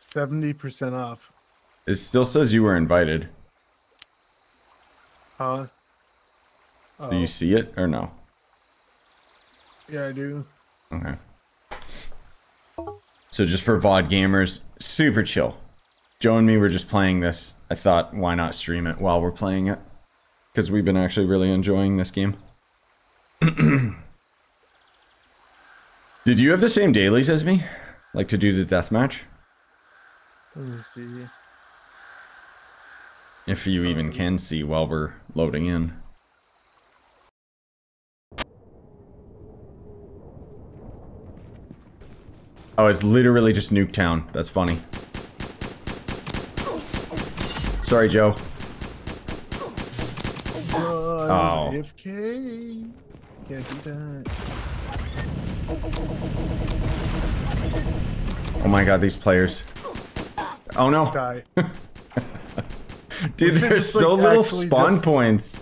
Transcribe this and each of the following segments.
70% off. It still says you were invited. Huh? Oh, Do you oh. see it or no? yeah, I do. Okay. So just for VOD gamers, super chill. Joe and me were just playing this. I thought, why not stream it while we're playing it? Because we've been actually really enjoying this game. Did you have the same dailies as me? Like to do the deathmatch? Let me see. If you even um, can see while we're loading in. Oh, it's literally just Nuketown. That's funny. Sorry, Joe. Oh, Oh. AFK. Can't do that. Oh my god, these players. Oh no. Die. Dude, there's just, like, so little spawn just- points.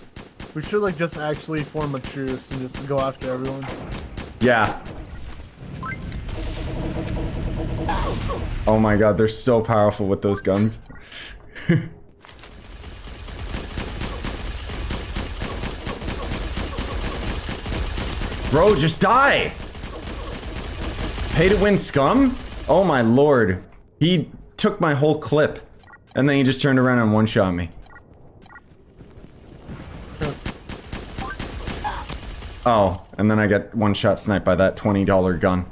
We should like just actually form a truce and just go after everyone. Yeah. Oh my god, they're so powerful with those guns. Bro, just die! Pay to win scum? Oh my lord. He took my whole clip. And then he just turned around and one-shot me. Oh, and then I get one-shot sniped by that $20 gun.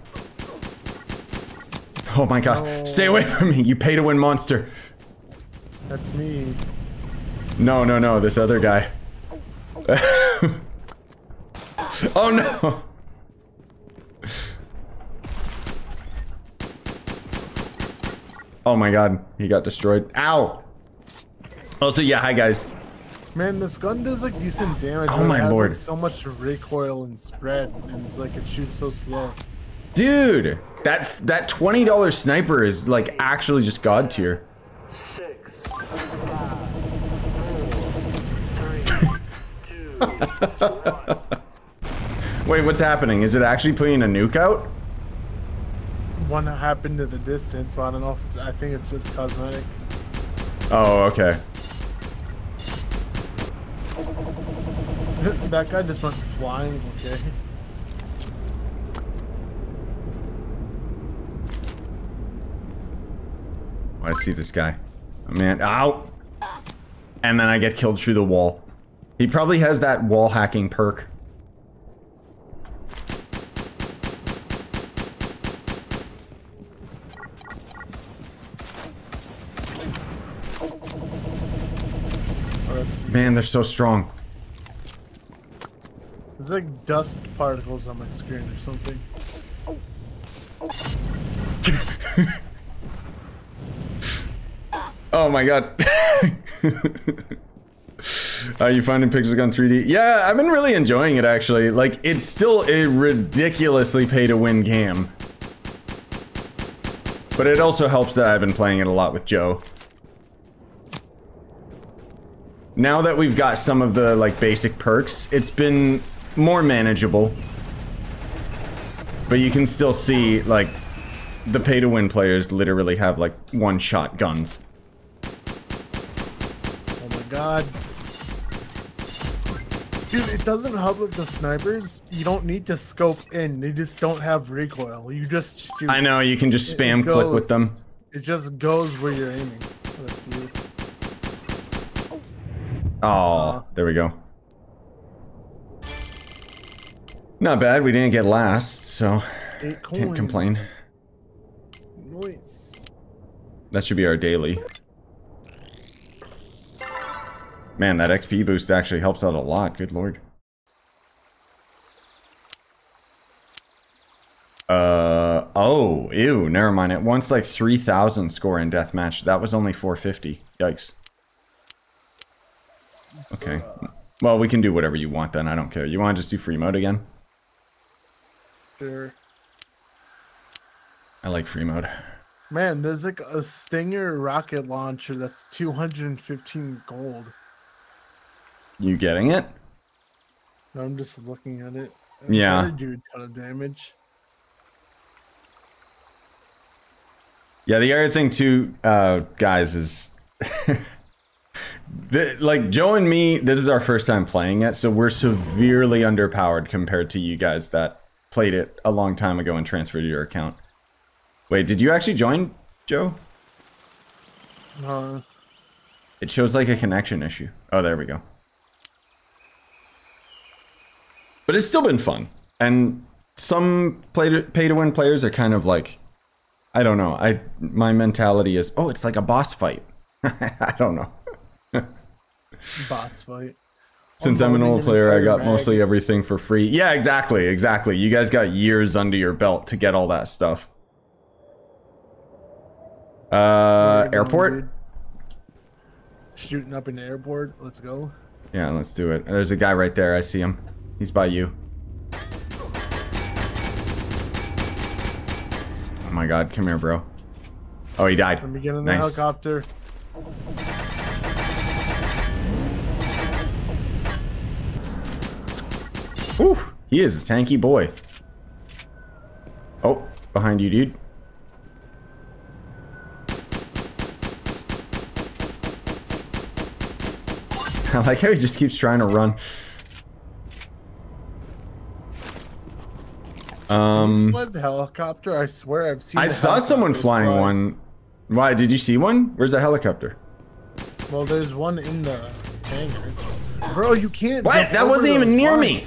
Oh my god. Stay away from me, you pay-to-win monster. That's me. No, no, no, this other guy. oh no! Oh my god, he got destroyed. Ow! Oh, also, yeah, hi guys. Man, this gun does like decent damage. Oh but it my has, lord. Like, so much recoil and spread, and it's like it shoots so slow. Dude, that that $20 sniper is like actually just god tier. Six, five, four, three, two, one. Wait, what's happening? Is it actually putting a nuke out? One happened to the distance, but I don't know if it's. I think it's just cosmetic. Oh, okay. that guy just went flying. Okay. Oh, I see this guy. Oh, man, ow! And then I get killed through the wall. He probably has that wall hacking perk. Oh, that's- Man, they're so strong. There's like dust particles on my screen or something. Oh my god. Are you finding Pixel Gun 3D? Yeah, I've been really enjoying it actually. Like, it's still a ridiculously pay to win game. But it also helps that I've been playing it a lot with Joe. Now that we've got some of the like basic perks, it's been more manageable. But you can still see like the pay to win players literally have like one shot guns. Oh my god. Dude, it doesn't help with the snipers. You don't need to scope in. They just don't have recoil. You just shoot. I know you can just spam click with them. It just goes where you're aiming. That's you. Oh, there we go. Not bad. We didn't get last, so Eight coins. can't complain. Nice. That should be our daily. Man, that XP boost actually helps out a lot. Good lord. Uh oh, ew. Never mind. It wants like three thousand score in deathmatch. That was only four fifty. Yikes. Okay. Well, we can do whatever you want then. I don't care. You want to just do free mode again? Sure. I like free mode. Man, there's like a Stinger rocket launcher that's 215 gold. You getting it? I'm just looking at it. It Yeah. do a ton of damage. Yeah, the other thing too, uh, guys, is the, like Joe and me. This is our first time playing it, so we're severely underpowered compared to you guys that played it a long time ago and transferred your account. Wait, did you actually join, Joe? Uh, It shows like a connection issue. Oh, there we go. But it's still been fun, and some play to, pay to win players are kind of like, I don't know. I my mentality is, oh, it's like a boss fight. I don't know. Boss fight. Since I'm an old player, I got bag. mostly everything for free. Yeah, exactly, exactly. You guys got years under your belt to get all that stuff. Uh, Where going, airport. dude? Shooting up in the airport. Let's go. Yeah, let's do it. There's a guy right there. I see him. He's by you. Oh my god, come here, bro. Oh, he died. Let me get in the Nice. helicopter. Whew, he is a tanky boy. Oh, behind you, dude. I like how he just keeps trying to run. Um, the helicopter. I swear I've seen. I saw someone flying fly. one. Why? Did you see one? Where's the helicopter? Well, there's one in the hangar. Bro, you can't. What? That wasn't even near me.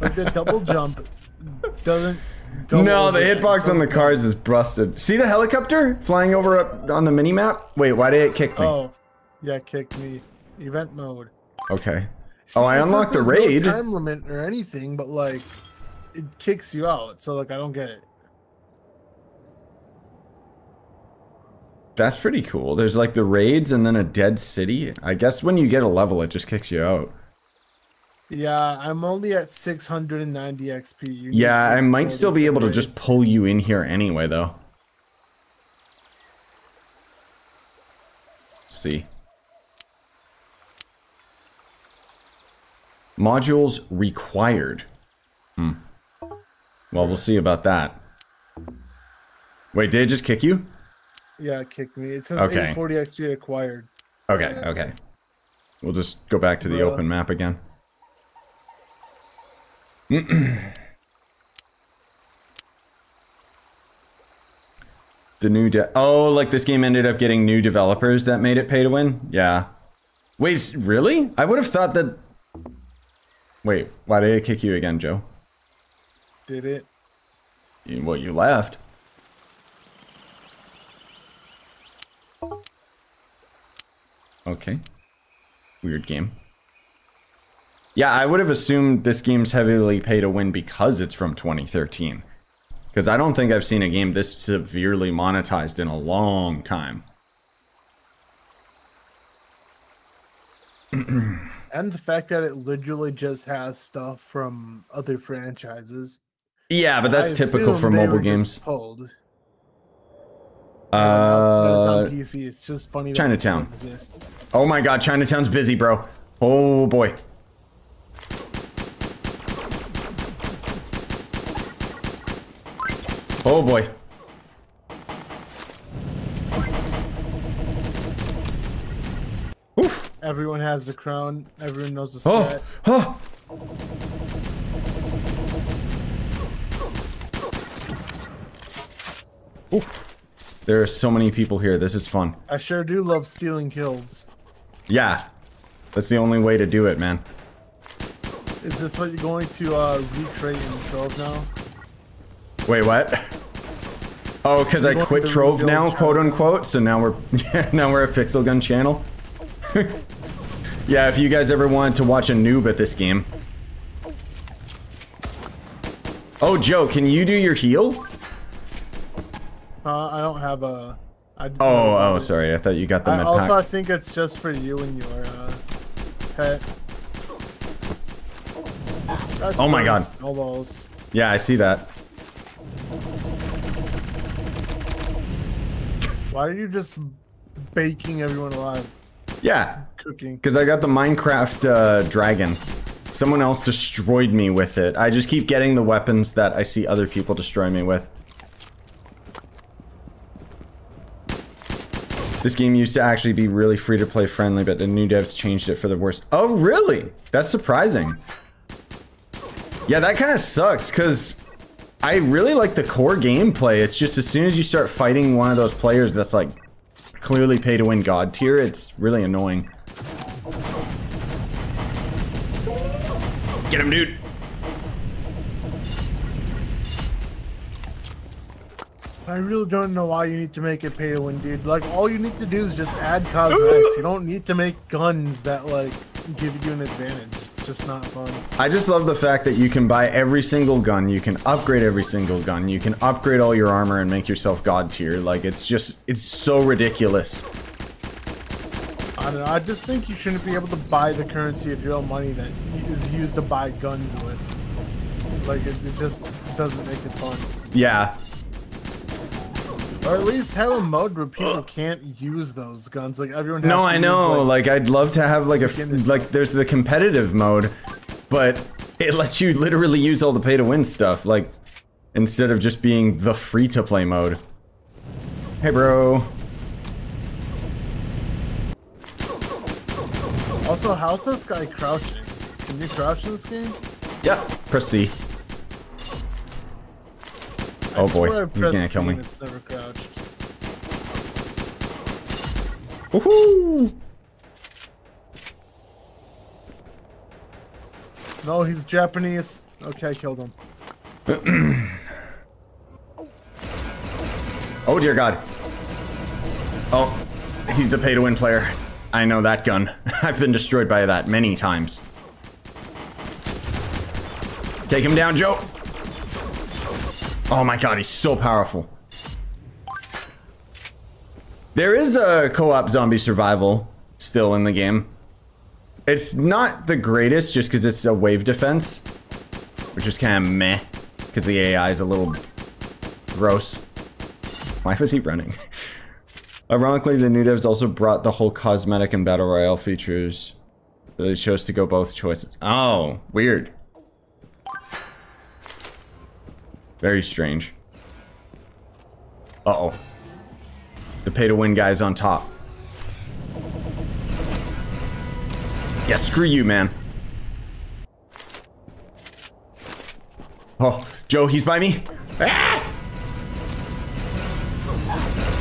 Like the double jump doesn't. go No, the hitbox on the cars is busted. See the helicopter flying over up on the mini map? Wait, why did it kick me? Oh, yeah, kick me. Event mode. Okay. See, Oh, I unlocked the there's no raid. time limit or anything, but like, it kicks you out. So like, I don't get it. That's pretty cool. There's like the raids and then a dead city. I guess when you get a level, it just kicks you out. Yeah, I'm only at 690 XP. You Yeah, I might still be able to just pull you in here anyway, though. Let's see. Modules required. Hmm. Well, we'll see about that. Wait, did it just kick you? Yeah, it kicked me. It says Okay. 840 XP acquired. Okay, okay. We'll just go back to the Bruh. open map again. the new de- Oh, like this game ended up getting new developers that made it pay to win? Yeah. Wait, really? I would have thought that Wait, why did it kick you again, Joe? Did it? You, well, you left. Okay. Weird game. Yeah, I would have assumed this game's heavily pay to win because it's from 2013. Because I don't think I've seen a game this severely monetized in a long time. And the fact that it literally just has stuff from other franchises. Yeah, but that's I typical for mobile games. Pulled. Uh, But it's on PC. It's just funny. that Chinatown. exists. oh my god, Chinatown's busy, bro. Oh boy. Oh boy. Oof. Everyone has the crown. Everyone knows the Oh, oh. Oof. There are so many people here. This is fun. I sure do love stealing kills. Yeah. That's the only way to do it, man. Is this what you're going to uh, recreate in Trove now? Wait, what? Oh, because I quit Trove now, channel? quote unquote. So now we're now we're a Pixel Gun channel. yeah, if you guys ever wanted to watch a noob at this game. Oh, Joe, can you do your heal? Uh, I don't have a. I, don't Oh, oh, sorry. I thought you got the I, also, I think it's just for you and your uh, pet. That's Oh my God. Snowballs. Yeah, I see that. Why are you just baking everyone alive? Yeah. Cooking. Because I got the Minecraft uh, dragon. Someone else destroyed me with it. I just keep getting the weapons that I see other people destroy me with. This game used to actually be really free to play friendly, but the new devs changed it for the worst. Oh, really? That's surprising. Yeah, that kind of sucks because I really like the core gameplay. It's just as soon as you start fighting one of those players that's like clearly pay to win god tier, it's really annoying. Get him, dude. I really don't know why you need to make it pay to win, dude. Like, all you need to do is just add cosmetics. you don't need to make guns that, like, give you an advantage. It's just not fun. I just love the fact that you can buy every single gun, you can upgrade every single gun, you can upgrade all your armor and make yourself god tier. Like, it's just, it's so ridiculous. I don't know. I just think you shouldn't be able to buy the currency of your own money that is used to buy guns with. Like, it, it just doesn't make it fun. Yeah. Or at least have a mode where people can't use those guns. Like, everyone has No, I use, know. Like, I'd love to have like a like. There's the competitive mode, but it lets you literally use all the pay to win stuff. Like, instead of just being the free to play mode. Hey, bro. Also, how's this guy crouching? Can you crouch in this game? Yeah. Press C. Oh boy, he's gonna kill me. It's never crouched. Woohoo! No, he's Japanese. Okay, I killed him. Oh dear God. Oh, he's the pay to win player. I know that gun. I've been destroyed by that many times. Take him down, Joe. Oh my God, he's so powerful. There is a co-op zombie survival still in the game. It's not the greatest just because it's a wave defense, which is kind of meh because the AI is a little gross. Why was he running? Ironically, the new devs also brought the whole cosmetic and battle royale features. They chose to go both choices. Oh, weird. Very strange. Uh-oh. The pay-to-win guy's on top. Yeah, screw you, man. Oh, Joe, he's by me. Ah!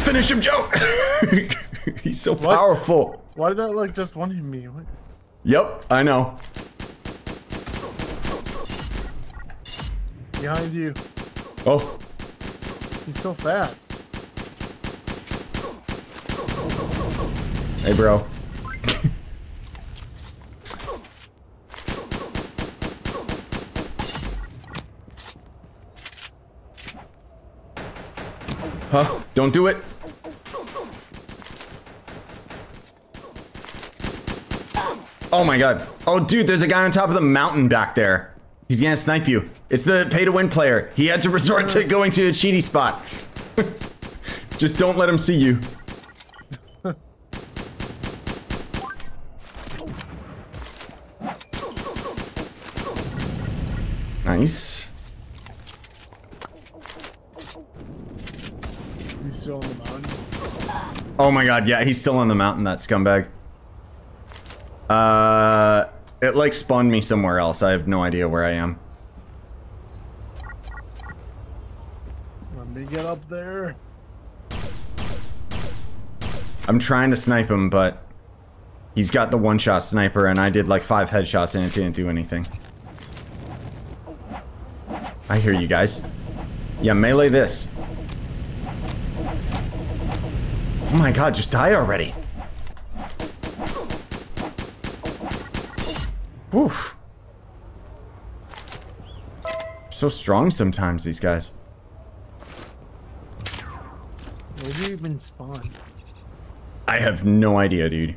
Finish him, Joe! he's so powerful. Why did that like just one hit me? What? Yep, I know. Behind you. Oh, He's so fast. hey, bro. huh? Don't do it. Oh my god. Oh, dude, there's a guy on top of the mountain back there. He's gonna snipe you. It's the pay to win player. He had to resort to going to a cheaty spot. Just don't let him see you. Nice. He's still on the mountain. Oh my god, yeah, he's still on the mountain, that scumbag. Uh, it like spawned me somewhere else. I have no idea where I am. Let me get up there. I'm trying to snipe him, but he's got the one-shot sniper, and I did like five headshots and it didn't do anything. I hear you guys. Yeah, melee this. Oh my god, just die already. Oof. So strong sometimes, these guys. Where do you even spawn? I have no idea, dude.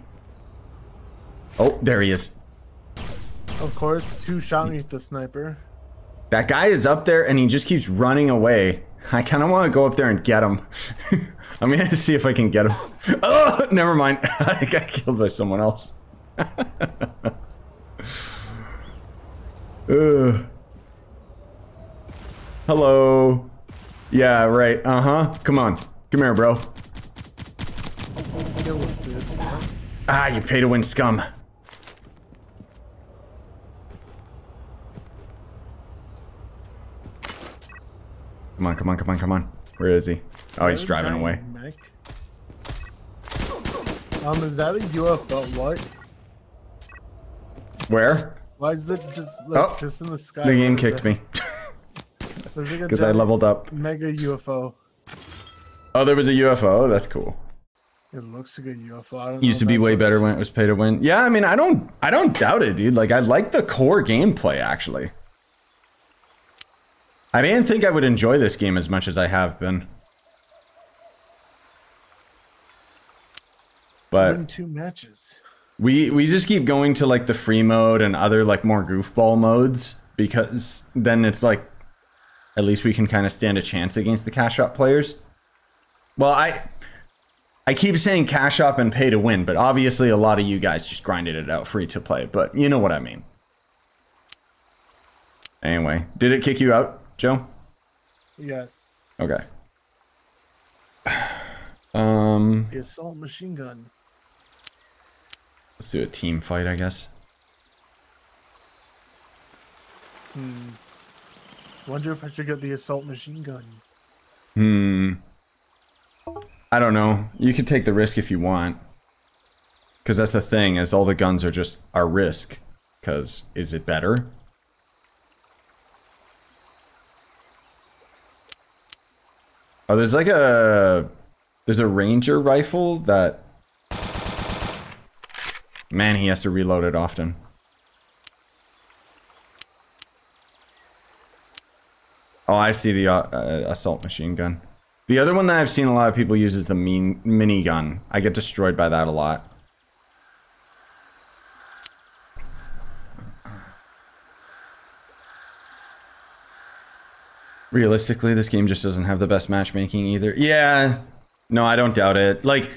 Oh, there he is. Of course, two shot me with the sniper. That guy is up there and he just keeps running away. I kind of want to go up there and get him. I'm going to see if I can get him. Oh, never mind. I got killed by someone else. Ugh. Hello. Yeah, right. Uh-huh. Come on. Come here, bro. Ah, you pay to win scum. Come on, come on, come on, come on. Where is he? Oh, he's driving away. Um, is that a UFO? What? Where? Why is that just like Oh, just in the sky? The game kicked that? me. There's like Because I leveled up. Mega UFO. Oh, there was a UFO. That's cool. It looks like a UFO. I don't Used to be way better when it was pay to win. Yeah, I mean, I don't, I don't doubt it, dude. Like, I like the core gameplay actually. I didn't think I would enjoy this game as much as I have been. But Win two matches. We we just keep going to like the free mode and other like more goofball modes because then it's like at least we can kind of stand a chance against the cash up players. Well, I I keep saying cash up and pay to win, but obviously a lot of you guys just grinded it out free to play, but you know what I mean. Anyway, did it kick you out, Joe? Yes. Okay. Um, The assault machine gun. Let's do a team fight, I guess. Hmm. Wonder if I should get the assault machine gun. Hmm. I don't know. You could take the risk if you want. Because that's the thing, is all the guns are just are risk. Because is it better? Oh, there's like a there's a ranger rifle that man he has to reload it often. Oh, I see the uh, uh, assault machine gun. The other one that I've seen a lot of people use is the mean minigun. I get destroyed by that a lot. Realistically, this game just doesn't have the best matchmaking either. Yeah, no, I don't doubt it. Like,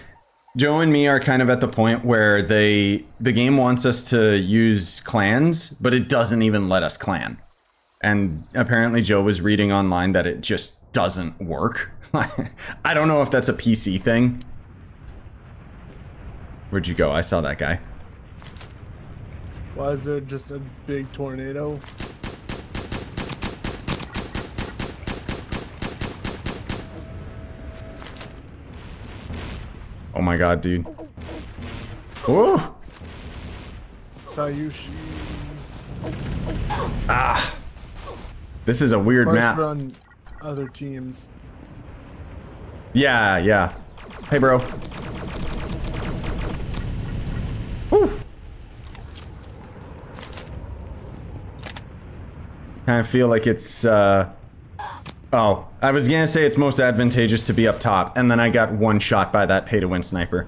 Joe and me are kind of at the point where they the game wants us to use clans, but it doesn't even let us clan. And apparently Joe was reading online that it just doesn't work. I don't know if that's a PC thing. Where'd you go? I saw that guy. Why is there just a big tornado? Oh my god, dude. Oh! Scyushi. This is a weird First map. run other teams. Yeah, yeah. Hey, bro. Whew. Kind of feel like it's, uh... Oh, I was gonna say it's most advantageous to be up top, and then I got one shot by that pay-to-win sniper.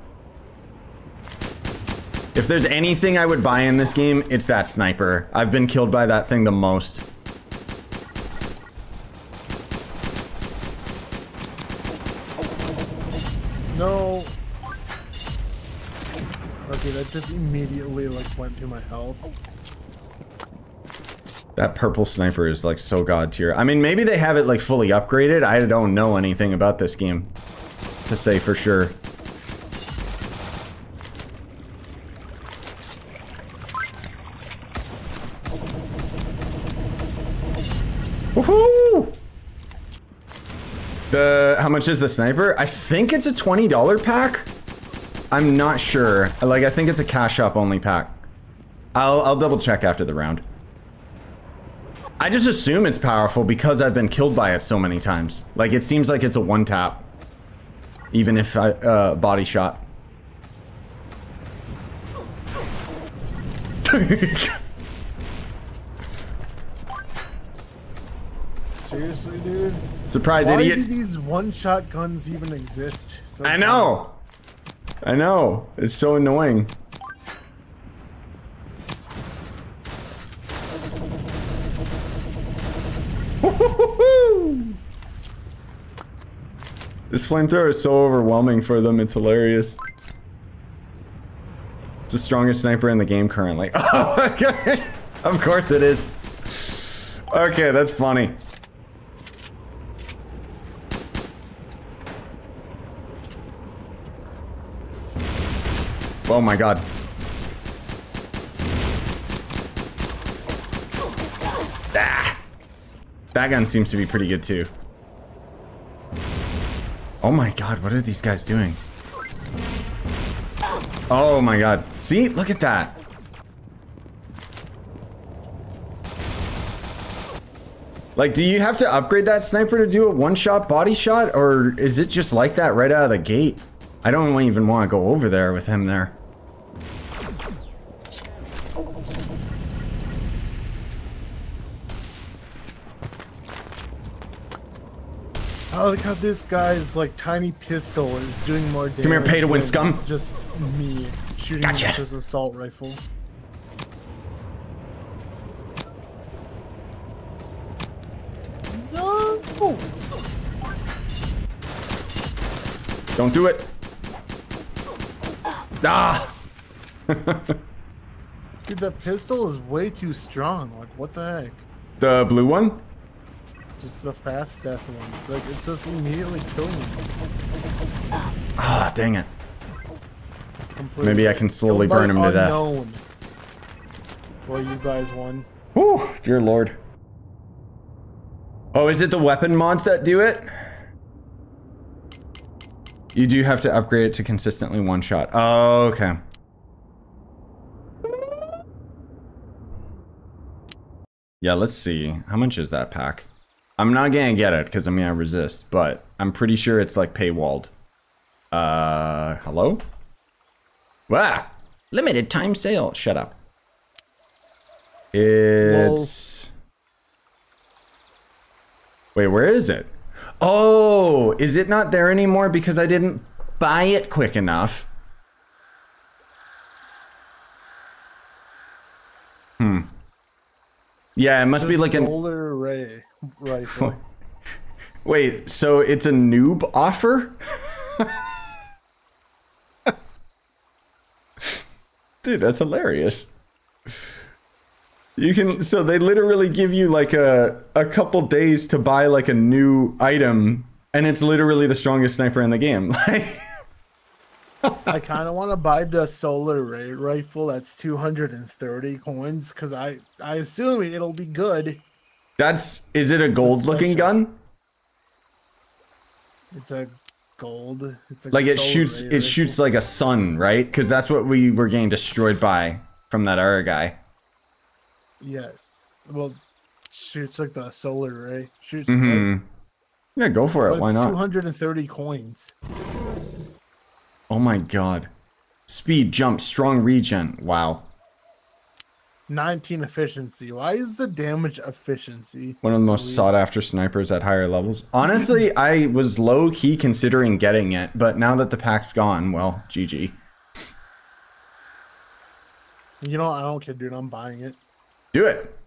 If there's anything I would buy in this game, it's that sniper. I've been killed by that thing the most. No. Okay, that just immediately like went through my health. That purple sniper is like so god tier. I mean, maybe they have it like fully upgraded. I don't know anything about this game to say for sure. Woohoo! The how much is the sniper? I think it's a twenty dollar pack. I'm not sure. Like I think it's a cash shop only pack. I'll I'll double check after the round. I just assume it's powerful because I've been killed by it so many times. Like it seems like it's a one tap, even if I uh, body shot. Seriously, dude? Surprise, Why idiot! do these one-shot guns even exist? So I know. I know. It's so annoying. This flamethrower is so overwhelming for them, it's hilarious. It's the strongest sniper in the game currently. Oh, okay. Of course it is. Okay, that's funny. Oh my god. Ah. That gun seems to be pretty good too. Oh my god, what are these guys doing? Oh my god. See? Look at that. Like, do you have to upgrade that sniper to do a one-shot body shot? Or is it just like that right out of the gate? I don't even want to go over there with him there. Like how this guy's like tiny pistol is doing more damage. Come here, pay to win, scum. Just me shooting Gotcha. with this assault rifle. No! Don't do it. Ah! Dude, that pistol is way too strong. Like, what the heck? the blue one? Just the fast death one. It's like, it's just immediately killing me. Ah, dang it. Maybe I can slowly burn him to death. unknown. Well, you guys won. Whew, dear lord. Oh, is it the weapon mods that do it? You do have to upgrade it to consistently one shot. Oh, okay. Yeah, let's see. How much is that pack? I'm not gonna get it because I'm gonna resist, but I'm pretty sure it's like paywalled. Uh, hello? Wow! Limited time sale. Shut up. It's. Wait, where is it? Oh, is it not there anymore because I didn't buy it quick enough? Hmm. Yeah, it must be like an. solar ray rifle. Wait, so it's a noob offer? Dude, that's hilarious. You can so they literally give you like a a couple days to buy like a new item and it's literally the strongest sniper in the game. Like I kind of want to buy the solar ray rifle. That's 230 coins because I I assume it'll be good. That's is it a gold looking gun? It's a gold. It's Like a it shoots it shoots like a sun, right? Cuz that's what we were getting destroyed by from that other guy. Yes. Well, shoots like the solar ray. Shoots. Mhm. light, Yeah, go for it. Why not? 230 coins. Oh my god. Speed, jump, strong regen. Wow. 19 efficiency. Why is the damage efficiency? One of the most sought after snipers at higher levels. Honestly, I was low key considering getting it, but now that the pack's gone, well, GG. You know, I don't care, dude. I'm buying it. Do it.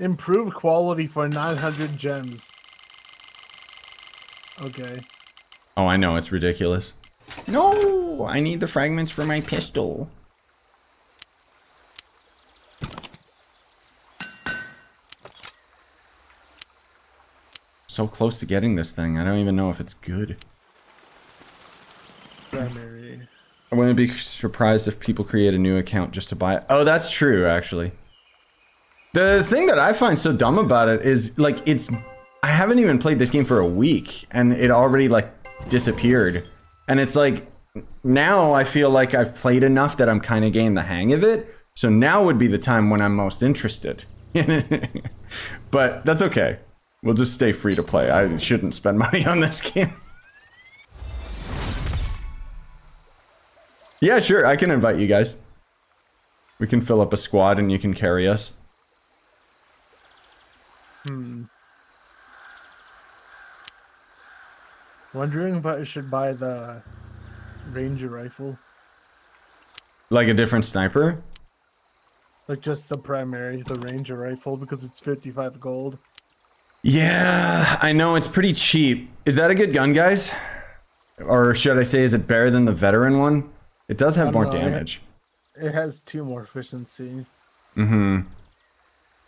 Improved quality for 900 gems. Okay. Oh, I know, it's ridiculous. No, I need the fragments for my pistol. So close to getting this thing. I don't even know if it's good. Primary. I wouldn't be surprised if people create a new account just to buy it. Oh, that's true, actually. The thing that I find so dumb about it is, like, it's... I haven't even played this game for a week, and it already, like, disappeared. And it's like, now I feel like I've played enough that I'm kind of getting the hang of it. So now would be the time when I'm most interested. but that's okay. We'll just stay free to play. I shouldn't spend money on this game. Yeah, sure. I can invite you guys. We can fill up a squad and you can carry us. Hmm. Wondering if I should buy the Ranger rifle. Like a different sniper? Like just the primary, the Ranger rifle, because it's 55 gold. Yeah, I know it's pretty cheap. Is that a good gun, guys? Or should I say, is it better than the veteran one? It does have more know. damage. It has two more efficiency Mm-hmm.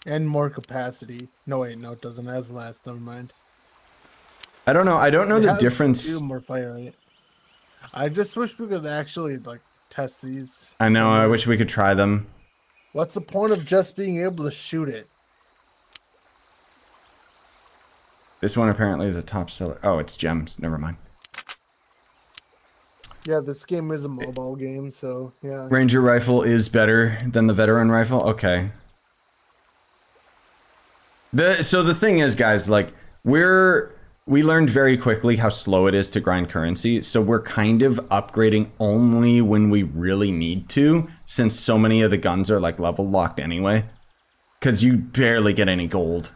and more capacity. No, wait, no, it doesn't. It has last. Never mind. I don't know. I don't know It the difference. Two more fire rate. I just wish we could actually like test these. I know. I wish we could try them. What's the point of just being able to shoot it? This one apparently is a top seller. Oh, it's gems. Never mind. Yeah, this game is a mobile game, so yeah. Ranger rifle is better than the veteran rifle. Okay. The so the thing is, guys, like we're we learned very quickly how slow it is to grind currency, so we're kind of upgrading only when we really need to, since so many of the guns are like level locked anyway. Cause you barely get any gold.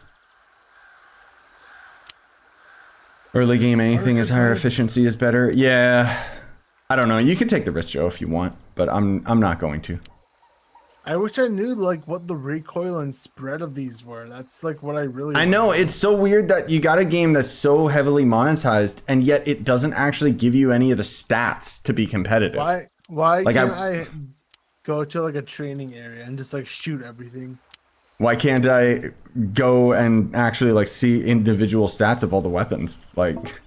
Early game, anything is higher efficiency is better. Yeah, I don't know. You can take the risk, Joe, if you want, but I'm I'm not going to. I wish I knew like what the recoil and spread of these were. That's like what I really. I know it's so weird that you got a game that's so heavily monetized, and yet it doesn't actually give you any of the stats to be competitive. Why? Why Like, can't I- I... go to like a training area and just like shoot everything? Why can't I go and actually like see individual stats of all the weapons? Like,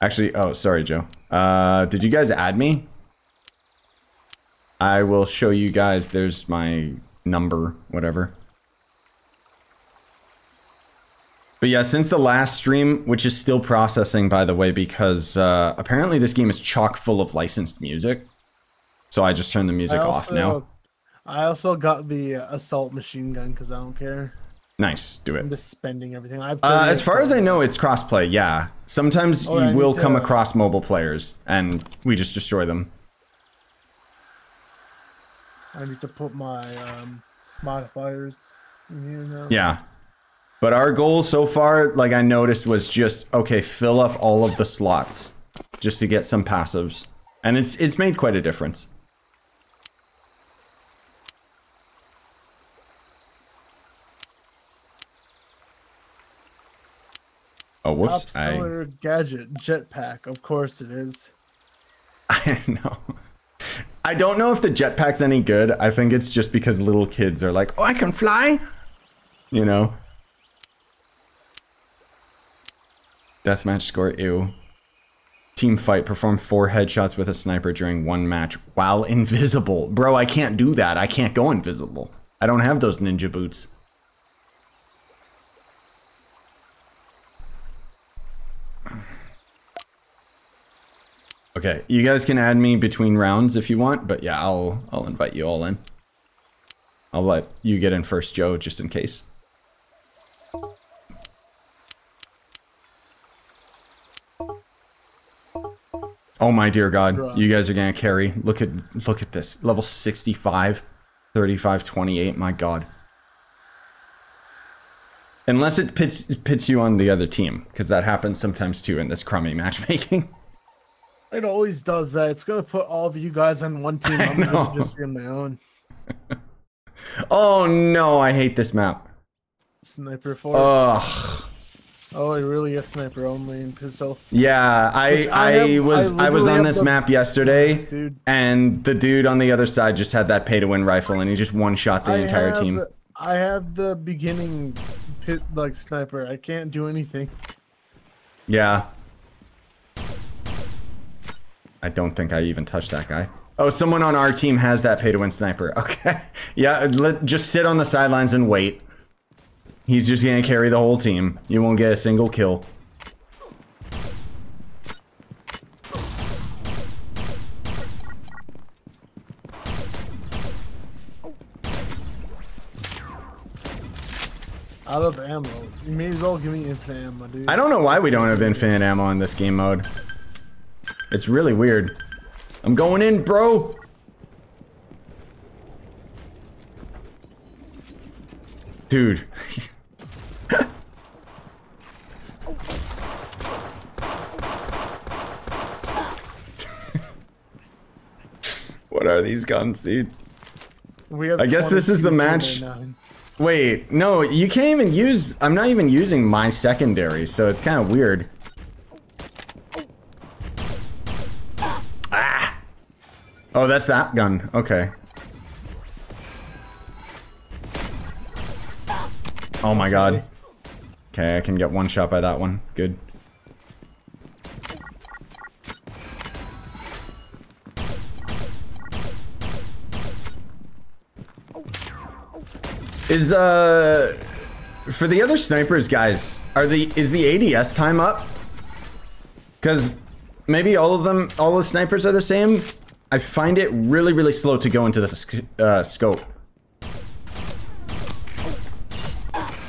actually, oh, sorry, Joe. Uh, did you guys add me? I will show you guys. There's my number, whatever. But yeah, since the last stream, which is still processing, by the way, because uh, apparently this game is chock full of licensed music. So I just turned the music off now. I also got the uh, assault machine gun because I don't care. Nice, do it. I'm just spending everything. I've Uh, as far as I know, it's crossplay. Yeah, sometimes Oh, I you will come to- across mobile players, and we just destroy them. I need to put my um, modifiers in here now. Yeah, but our goal so far, like I noticed, was just okay, fill up all of the slots, just to get some passives, and it's it's made quite a difference. Oh, Top whoops! I gadget jetpack. Of course it is. I know. I don't know if the jetpack's any good. I think it's just because little kids are like, "Oh, I can fly," you know. Deathmatch score, ew. Team fight, perform four headshots with a sniper during one match while invisible. Bro, I can't do that. I can't go invisible. I don't have those ninja boots. Okay, you guys can add me between rounds if you want, but yeah, I'll I'll invite you all in. I'll let you get in first, Joe, just in case. Oh my dear God, you guys are gonna carry. Look at look at this. Level 65, 35, 28, my god. Unless it pits pits you on the other team, because that happens sometimes too in this crummy matchmaking. It always does that. It's gonna put all of you guys on one team. I'm gonna just be on my own. Oh no, I hate this map. Sniper force. Ugh. oh, it really is sniper only and pistol. Yeah, I I I, have- was I I, was on this map yesterday, Dude. and the dude on the other side just had that pay to win rifle, and he just one shot the I entire have, team. I have the beginning pit like sniper. I can't do anything. Yeah. I don't think I even touched that guy. Oh, someone on our team has that pay to win sniper. Okay. Yeah, let, just sit on the sidelines and wait. He's just gonna carry the whole team. You won't get a single kill. Out of ammo. You may as well give me infinite ammo, dude. I don't know why we don't have infinite ammo in this game mode. It's really weird. I'm going in, bro. Dude. what are these guns, dude? We have I guess this is the match. Wait, no, you can't even use. I'm not even using my secondary, so it's kind of weird. Oh, that's that gun. Okay. Oh my god. Okay, I can get one shot by that one. Good. Is, uh... For the other snipers, guys, are the is the ADS time up? Because maybe all of them, all the snipers are the same, I find it really really slow to go into the sc- uh, scope.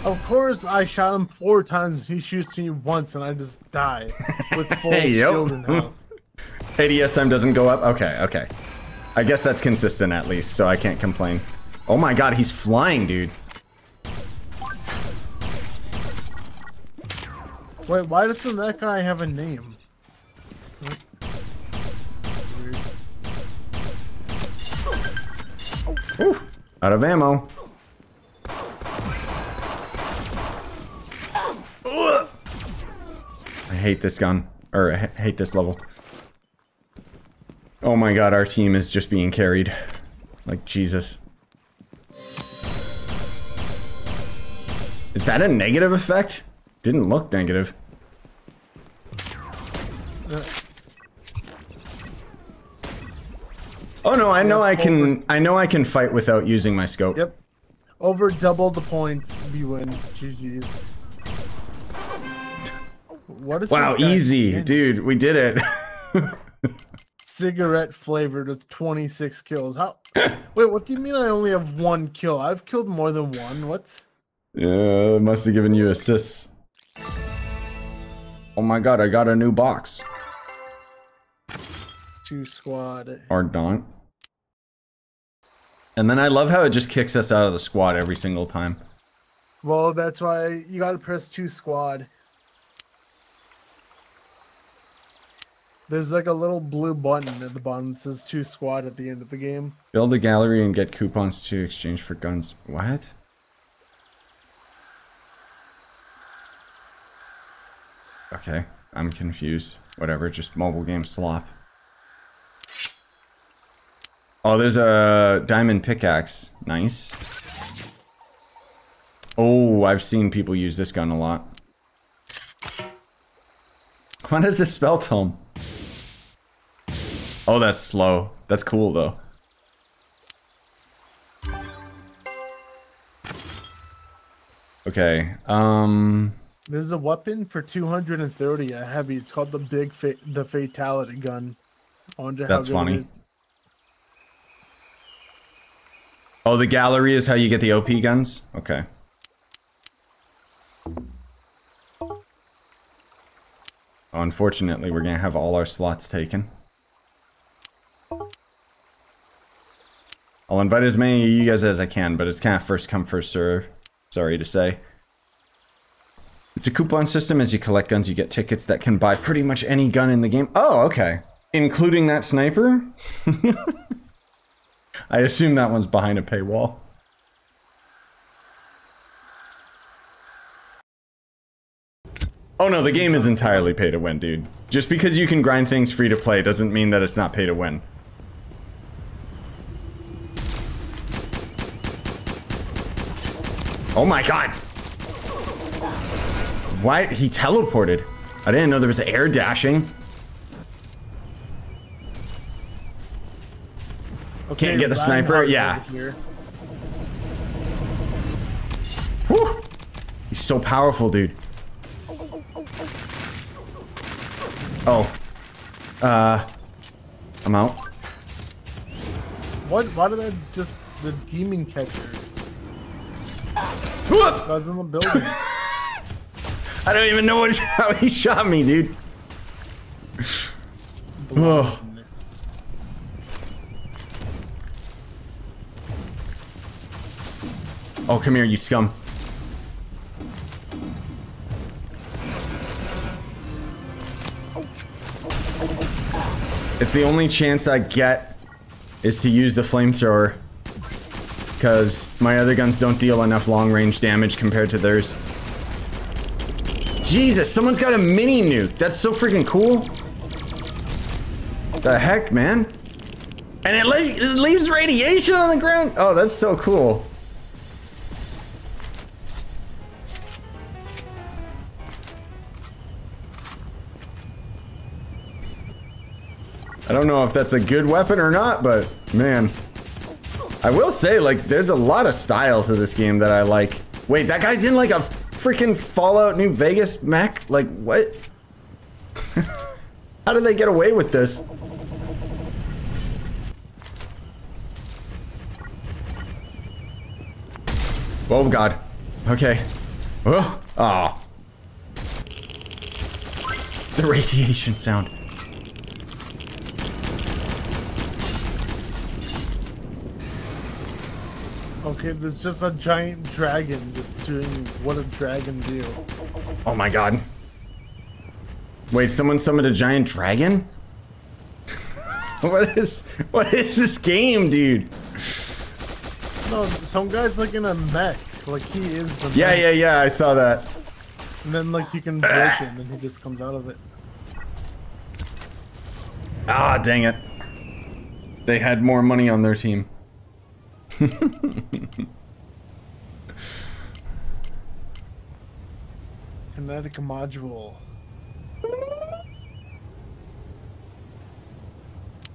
Of course, I shot him four times. He shoots me once, and I just die with full Hey, shield and health. ADS time doesn't go up. Okay, okay. I guess that's consistent at least, so I can't complain. Oh my god, he's flying, dude. Wait, why doesn't that guy have a name? Out of ammo. I hate this gun. Or I hate this level. Oh my god, our team is just being carried. Like, Jesus. Is that a negative effect? Didn't look negative. Uh, Oh no, I know I can I know I can fight without using my scope. Yep. Over double the points, we win. GG's. What is Wow, easy, doing? dude. We did it. Cigarette flavored with 26 kills. How? Wait, what do you mean I only have one kill? I've killed more than one. What? yeah, must have given you assists. Oh my god, I got a new box. Two squad. Or not. And then I love how it just kicks us out of the squad every single time. Well, that's why you gotta press two squad. There's like a little blue button at the bottom that says two squad at the end of the game. Build a gallery and get coupons to exchange for guns. What? Okay, I'm confused. Whatever, just mobile game slop. Oh, there's a diamond pickaxe. Nice. Oh, I've seen people use this gun a lot. What is this spell tome? Oh, that's slow. That's cool though. Okay. Um. This is a weapon for 230, a heavy. It's called the big fa- the fatality gun. I wonder That's funny. is. Oh, the gallery is how you get the OP guns. Okay. Oh, unfortunately, we're gonna have all our slots taken. I'll invite as many of you guys as I can, but it's kind of first come, first serve. Sorry to say. It's a coupon system. As you collect guns, you get tickets that can buy pretty much any gun in the game. Oh, okay. Including that sniper? I assume that one's behind a paywall. Oh no, the game is entirely pay to win, dude. Just because you can grind things free to play doesn't mean that it's not pay to win. Oh my god! Why? He teleported. I didn't know there was air dashing. Okay, get the sniper? Yeah. here. Whew. He's so powerful, dude. Oh. Uh. I'm out. What? Why did I just the demon catcher? I was in the building. I don't even know what, how he shot me, dude. Oh. Oh, come here, you scum. It's the only chance I get is to use the flamethrower. Because my other guns don't deal enough long range damage compared to theirs. Jesus, someone's got a mini nuke. That's so freaking cool. The heck, man? And it, le it leaves radiation on the ground? Oh, that's so cool. Don't know if that's a good weapon or not, but man, I will say, like, there's a lot of style to this game that I like. Wait, that guy's in like a freaking Fallout New Vegas mech? Like, what? How did they get away with this? Oh god. Okay. Oh. Oh. The radiation sound. There's just a giant dragon just doing what a dragon do. Oh my god. Wait, someone summoned a giant dragon? what is what is this game, dude? No, some guy's like in a mech. Like he is the Yeah, mech. yeah, yeah, I saw that. And then like you can break it and he just comes out of it. Ah, dang it. They had more money on their team. Kinetic module.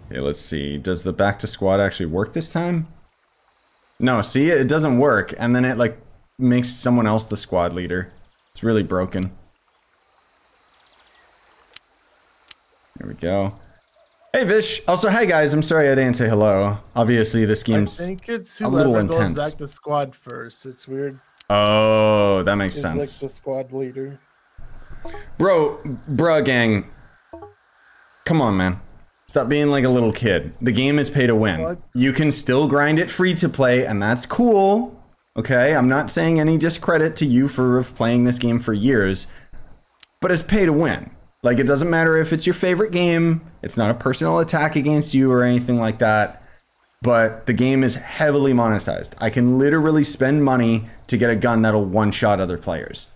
Okay, let's see. Does the back to squad actually work this time? No, see, it doesn't work, and then it like makes someone else the squad leader. It's really broken. There we go. Hey Vish. Also, hi guys. I'm sorry I didn't say hello. Obviously, this game's I think it's a little whoever goes back to squad first. It's weird. Oh, that makes sense. It's like the squad leader. Bro, bruh gang. Come on, man. Stop being like a little kid. The game is pay to win. What? You can still grind it free to play, and that's cool. Okay, I'm not saying any discredit to you for playing this game for years, but it's pay to win. Like, it doesn't matter if it's your favorite game, it's not a personal attack against you or anything like that, but the game is heavily monetized. I can literally spend money to get a gun that'll one shot other players.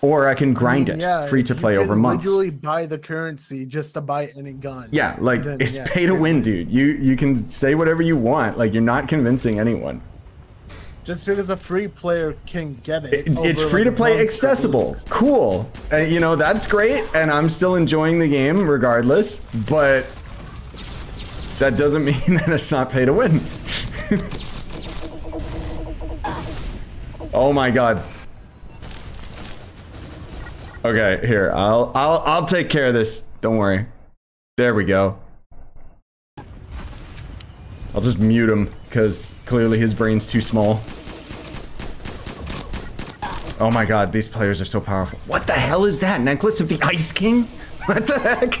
Or I can grind it Yeah, free to play over months. Literally buy the currency just to buy any gun. Yeah, like Then, it's yeah, pay to win, dude. You you can say whatever you want. Like you're not convincing anyone. Just because a free player can get it. It- it's free to play, accessible, weeks. cool. Uh, you know that's great, and I'm still enjoying the game regardless. But that doesn't mean that it's not pay to win. oh my god. Okay, here I'll I'll I'll take care of this. Don't worry. There we go. I'll just mute him because clearly his brain's too small. Oh my god, these players are so powerful. What the hell is that? Necklace of the Ice King? What the heck?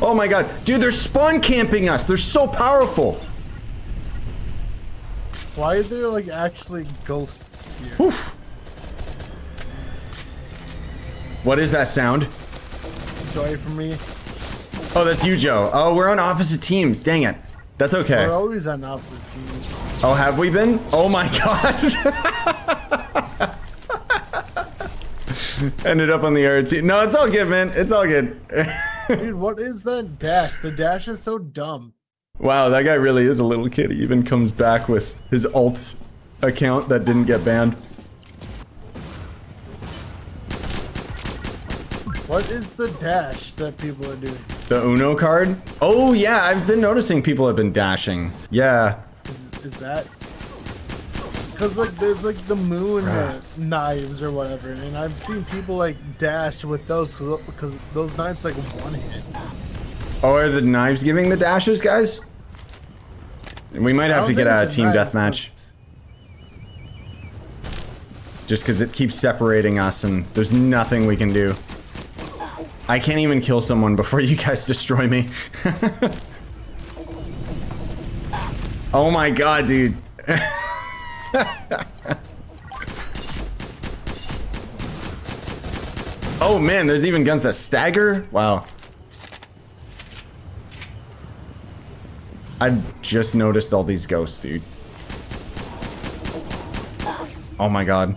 Oh my god. Dude, they're spawn camping us. They're so powerful. Why are there like actually ghosts here? Oof. What is that sound? Joy for me. Oh, that's you, Joe. Oh, we're on opposite teams. Dang it. That's okay. We're always on opposite teams. Oh, have we been? Oh my god. Ended up on the team. No, it's all good, man. It's all good. Dude, what is that dash? The dash is so dumb. wow, that guy really is a little kid. He even comes back with his alt account that didn't get banned. What is the dash that people are doing? The Uno card? Oh yeah, I've been noticing people have been dashing. Yeah. Is, is that? Because like there's like the moon uh, knives or whatever, and I've seen people like dash with those because those knives like one hit. Oh, are the knives giving the dashes, guys? We might have to get a team deathmatch just because it keeps separating us and there's nothing we can do. I can't even kill someone before you guys destroy me. oh my god, dude. oh man, there's even guns that stagger? Wow. I just noticed all these ghosts, dude. Oh my god.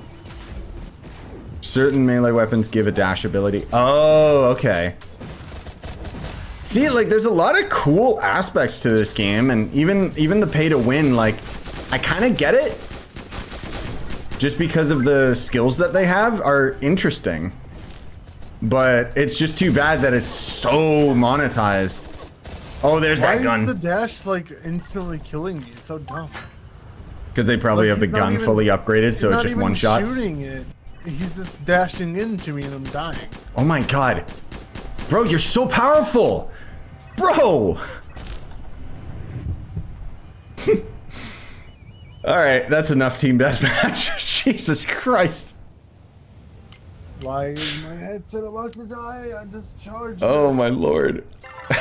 Certain melee weapons give a dash ability. Oh, okay. See, like, there's a lot of cool aspects to this game, and even even the pay to win, like, I kind of get it. Just because of the skills that they have are interesting. But it's just too bad that it's so monetized. Oh, there's Why that gun. Why is the dash like instantly killing me? It's so dumb. Because they probably Like, have the gun even- fully upgraded, so it not just even one shots. shooting it. He's just dashing into me and I'm dying. Oh my god. Bro, you're so powerful. Bro. All right, that's enough team deathmatch. Jesus Christ. Why is my headset about to die? I discharged. Oh this. my lord.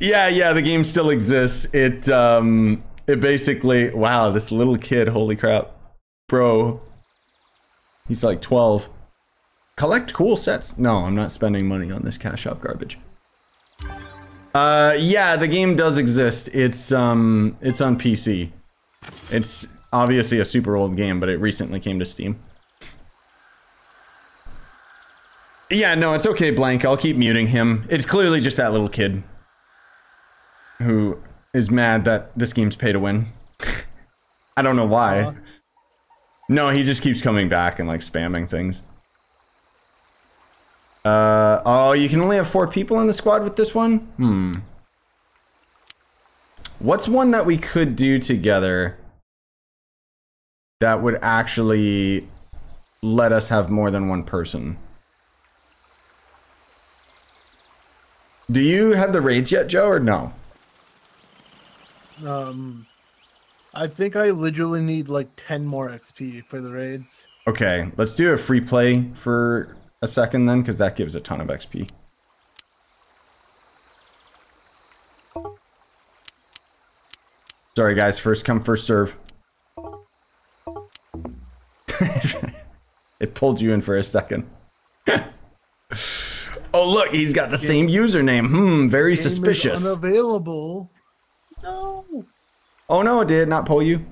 yeah, yeah, the game still exists. It um it basically wow, this little kid, holy crap. Bro. He's like 12. Collect cool sets. No, I'm not spending money on this cash shop garbage. Uh yeah, the game does exist. It's um it's on PC. It's obviously a super old game, but it recently came to Steam. Yeah, no, it's okay, Blank. I'll keep muting him. It's clearly just that little kid who is mad that this game's pay to win. I don't know why. Uh, No, he just keeps coming back and like spamming things. Uh oh, you can only have four people in the squad with this one? Hmm. What's one that we could do together that would actually let us have more than one person? Do you have the raids yet, Joe, or no? Um, I think I literally need like 10 more XP for the raids. Okay, let's do a free play for a second then, because that gives a ton of XP. Sorry, guys. First come, first serve. it pulled you in for a second. oh, look, he's got the same username. Hmm, very Game suspicious. unavailable. Oh, no, it did not pull you.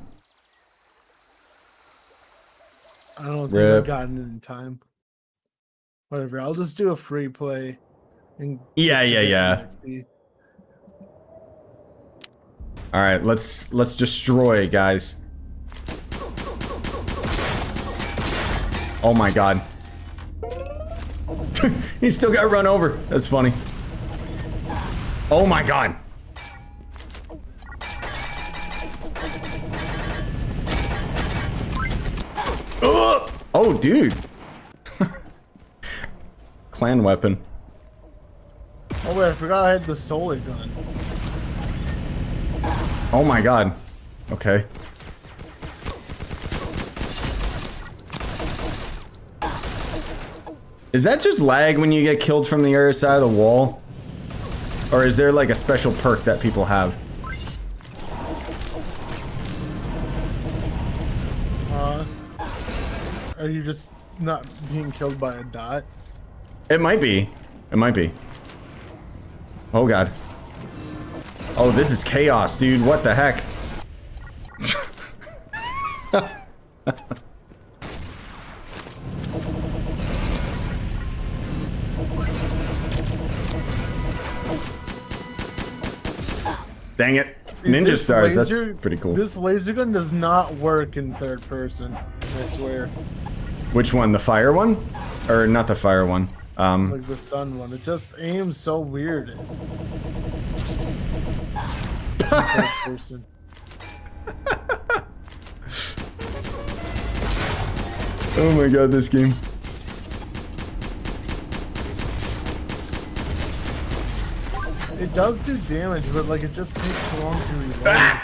I don't think Rip. I've gotten it in time. Whatever. I'll just do a free play. And Yeah, yeah, yeah. XP. All right, let's let's destroy, guys. Oh my god. he still got run over. That's funny. Oh my god. Oh, dude. Clan weapon. Oh wait, I forgot I had the solar gun. Oh my god. Okay. Is that just lag when you get killed from the other side of the wall? Or is there like a special perk that people have? Are you just not being killed by a dot? It might be. It might be. Oh god. Oh, this is chaos, dude. What the heck? Dang it. Ninja this stars, laser- that's pretty cool. This laser gun does not work in third person. I swear. Which one? The fire one? Or not the fire one? Um, Like the sun one. It just aims so weird. person. oh my god, this game. It does do damage, but like it just takes so long to reload.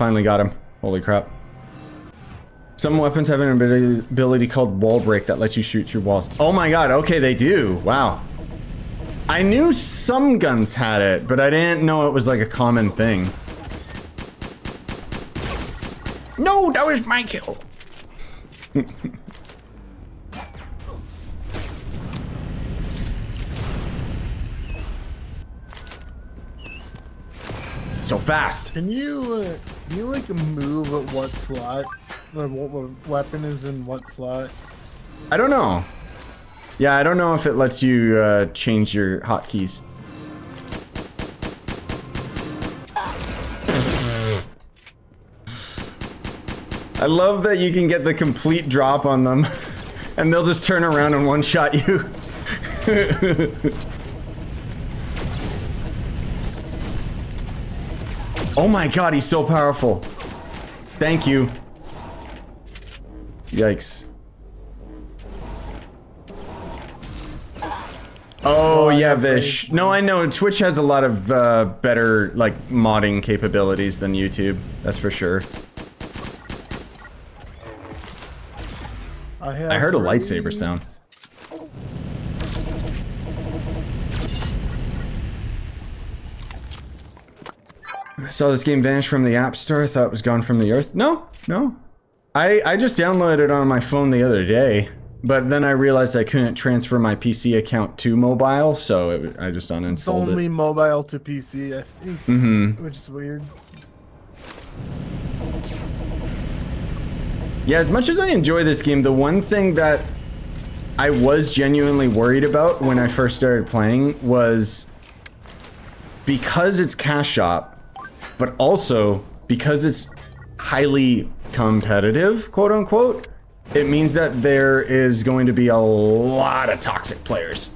Finally got him. Holy crap. Some weapons have an ability, called wall break that lets you shoot through walls. Oh my god, okay, they do. Wow. I knew some guns had it, but I didn't know it was like a common thing. No, that was my kill. so fast. Can you, uh, can you like move at what slot? Or what, weapon is in what slot? I don't know. Yeah, I don't know if it lets you uh, change your hotkeys. I love that you can get the complete drop on them and they'll just turn around and one shot you. oh my god, he's so powerful. Thank you. Yikes. Oh yeah, Vish. No, I know Twitch has a lot of uh, better like modding capabilities than YouTube. That's for sure. I, I heard a lightsaber sound. I saw this game vanish from the App Store. I Thought it was gone from the earth. No, no. I I just downloaded it on my phone the other day, but then I realized I couldn't transfer my PC account to mobile, so it, I just uninstalled It's only it. mobile to PC, I think, Mm-hmm. which is weird. Yeah, as much as I enjoy this game, the one thing that I was genuinely worried about when I first started playing was because it's cash shop, but also because it's highly competitive, quote unquote, it means that there is going to be a lot of toxic players.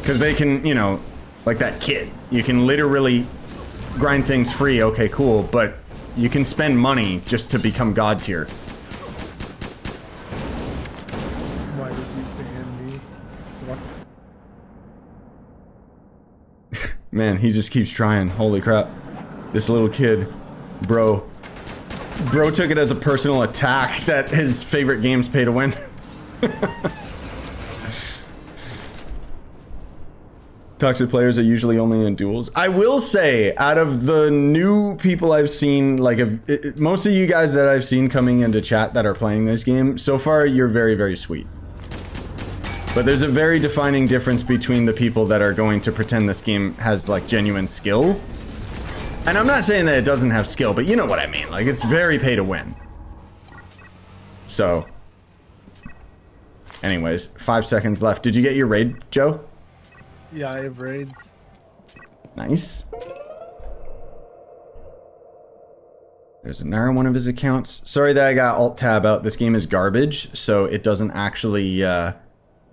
Because they can, you know, like that kid, you can literally grind things free, okay, cool, but you can spend money just to become god tier. Why did you ban me? What? Man, he just keeps trying. Holy crap. This little kid, bro. Bro took it as a personal attack that his favorite game's pay to win. Toxic players are usually only in duels. I will say, out of the new people I've seen, like if, it, most of you guys that I've seen coming into chat that are playing this game, so far you're very, very sweet. But there's a very defining difference between the people that are going to pretend this game has like genuine skill. And I'm not saying that it doesn't have skill, but you know what I mean. Like it's very pay to win. So, anyways, five seconds left. Did you get your raid, Joe? Yeah, I have raids. Nice. There's another one of his accounts. Sorry that I got alt tab out. This game is garbage, so it doesn't actually uh,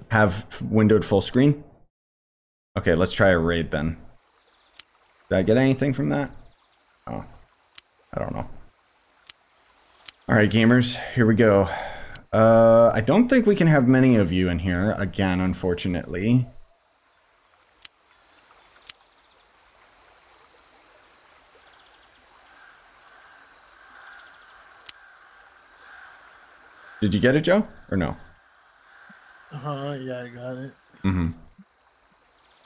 have windowed full screen. Okay, let's try a raid then. Did I get anything from that? Oh, I don't know. All right, gamers, here we go. Uh, I don't think we can have many of you in here again, unfortunately. Did you get it, Joe? Or no? Uh huh. Yeah, I got it. Mm-hmm.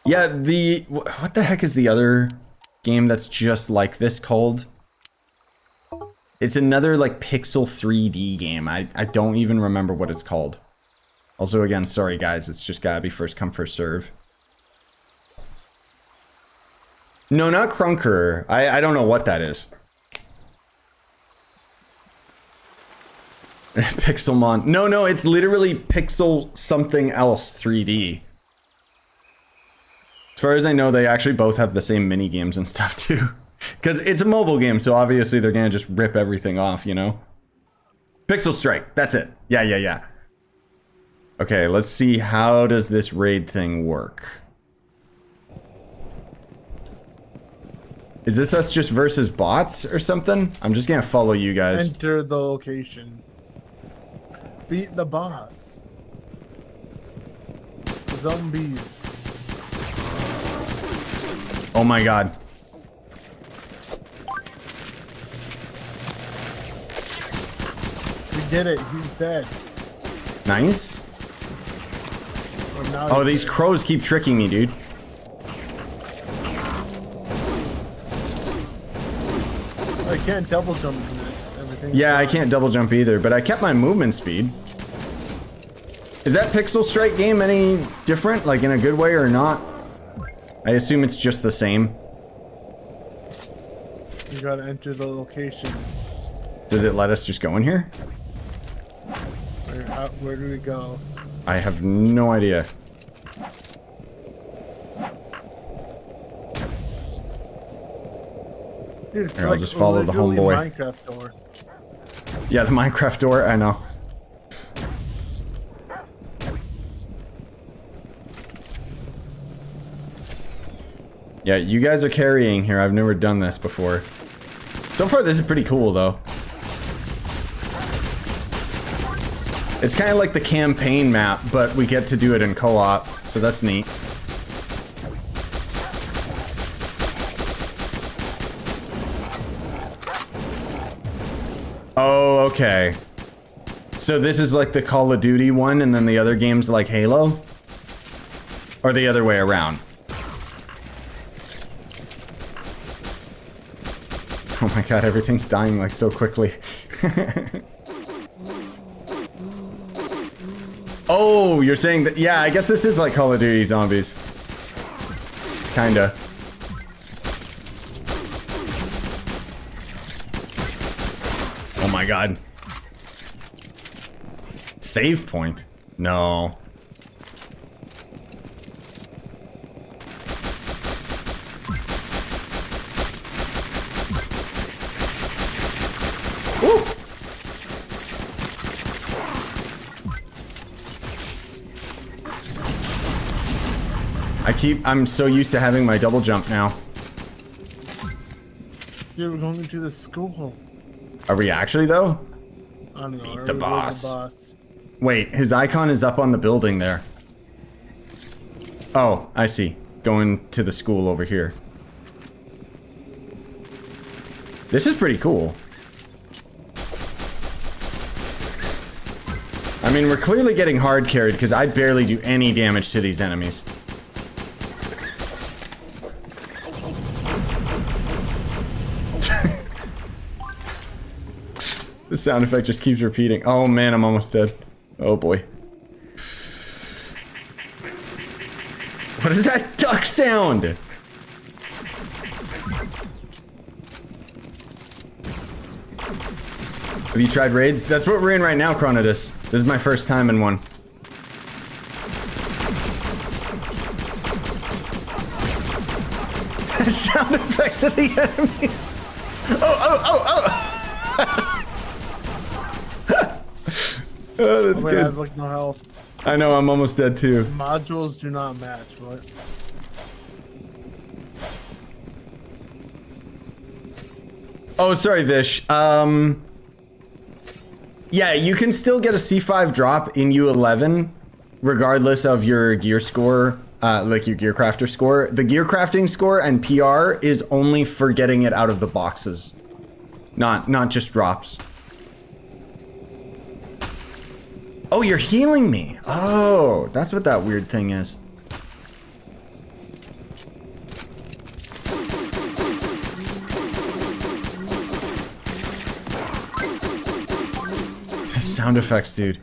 Yeah, the what the heck is the other game that's just like this called? It's another like pixel 3D game. I I don't even remember what it's called. Also, again, sorry guys, it's just gotta be first come first serve. No, not Krunker. I I don't know what that is. Pixelmon. No, no, it's literally Pixel something else 3D. As far as I know, they actually both have the same mini games and stuff too. Because it's a mobile game, so obviously they're gonna just rip everything off, you know? Pixel Strike, that's it. Yeah, yeah, yeah. Okay, let's see how does this raid thing work. Is this us just versus bots or something? I'm just gonna follow you guys. Enter the location. Beat the boss. Zombies. Oh my god. We did it. He's dead. Nice. Or Oh, oh these dead. crows keep tricking me, dude. I can't double jump in this. Everything's Yeah, I can't double jump either, but I kept my movement speed. Is that Pixel Strike game any different, like in a good way or not? I assume it's just the same. You gotta enter the location. Does it let us just go in here? Where, how, where do we go? I have no idea. Dude, Here, I'll just follow the homeboy. Minecraft door. Yeah, the Minecraft door, I know. Yeah, you guys are carrying here. I've never done this before. So far, this is pretty cool, though. It's kind of like the campaign map, but we get to do it in co-op, so that's neat. Okay. So this is like the Call of Duty one, and then the other game's like Halo? Or the other way around? Oh my god, everything's dying like so quickly. oh, you're saying that? Yeah, I guess this is like Call of Duty Zombies. Kinda. Oh my god. Save point? No. Woo! I keep, I'm so used to having my double jump now. Dude, we're going to the school. Are we actually though? I don't know. Beat the boss. boss. Wait, his icon is up on the building there. Oh, I see. Going to the school over here. This is pretty cool. I mean, we're clearly getting hard carried because I barely do any damage to these enemies. the sound effect just keeps repeating. Oh man, I'm almost dead. Oh boy. What is that duck sound? Have you tried raids? That's what we're in right now, Chronodus. This is my first time in one. Sound effects of the enemies. Oh, oh, oh, oh oh, that's Oh, wait, I have good. like no health. I know, I'm almost dead too. Modules do not match. What? Oh, sorry, Vish. Um, yeah, you can still get a C5 drop in U11, regardless of your gear score, uh, like your gear crafter score. The gear crafting score and PR is only for getting it out of the boxes, not not just drops. Oh, you're healing me. Oh, that's what that weird thing is. Sound effects, dude.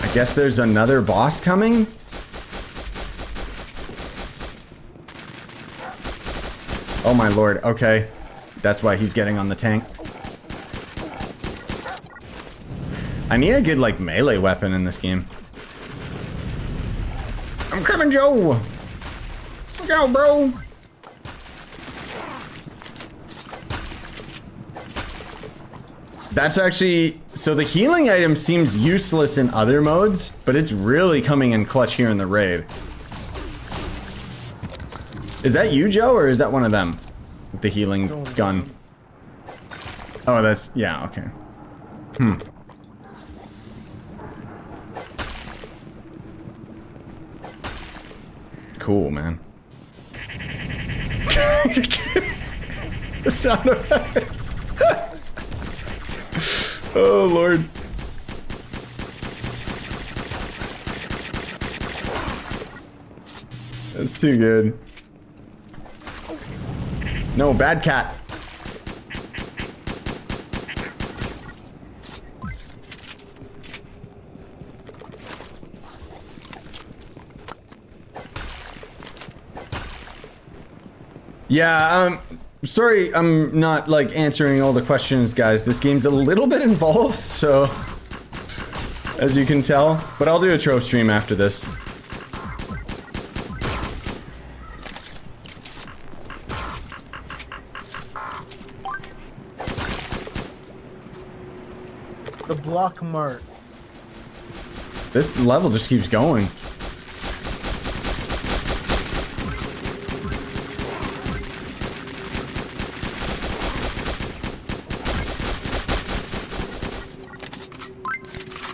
I guess there's another boss coming? Oh my lord, okay. That's why he's getting on the tank. I need a good, like, melee weapon in this game. I'm coming, Joe! Look out, bro! That's actually... So the healing item seems useless in other modes, but it's really coming in clutch here in the raid. Is that you, Joe, or is that one of them? The healing It's one of gun. Oh, that's... Yeah, okay. Hmm. Cool, man. the sound effects. oh, Lord. That's too good. No, bad cat. Yeah, um, sorry I'm not, like, answering all the questions, guys. This game's a little bit involved, so... As you can tell. But I'll do a Trove stream after this. The block mart. This level just keeps going.